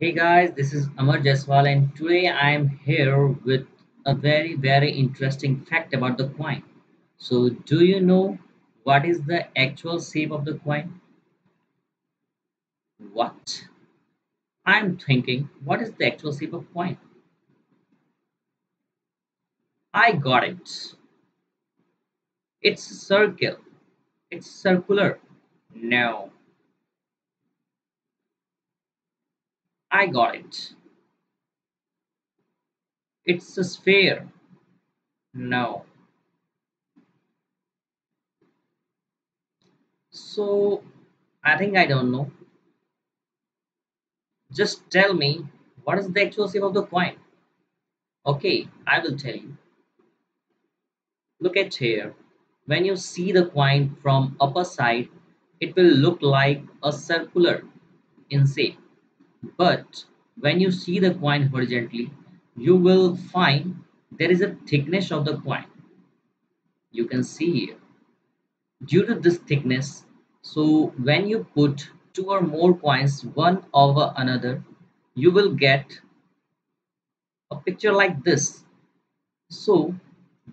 Hey guys, this is Amar Jaswal and today I am here with a very very interesting fact about the coin. So do you know what is the actual shape of the coin? What? I'm thinking what is the actual shape of coin? I got it. It's a circle. It's circular. No, I got it. It's a sphere. No. So I think I don't know. Just tell me what is the actual shape of the coin? Okay, I will tell you. Look at here. When you see the coin from upper side, it will look like a circular in shape. But when you see the coin horizontally, you will find there is a thickness of the coin. You can see here. Due to this thickness, so when you put two or more coins one over another, you will get a picture like this. So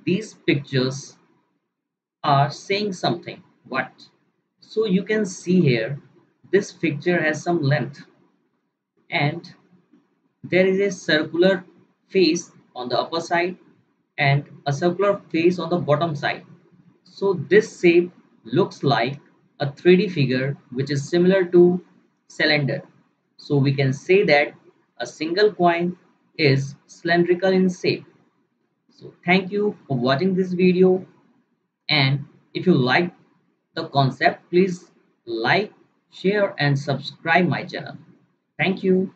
these pictures are saying something. What? So you can see here, this picture has some length and there is a circular face on the upper side and a circular face on the bottom side. So this shape looks like a 3D figure which is similar to cylinder. So we can say that a single coin is cylindrical in shape. So thank you for watching this video and if you like the concept please like share and subscribe my channel thank you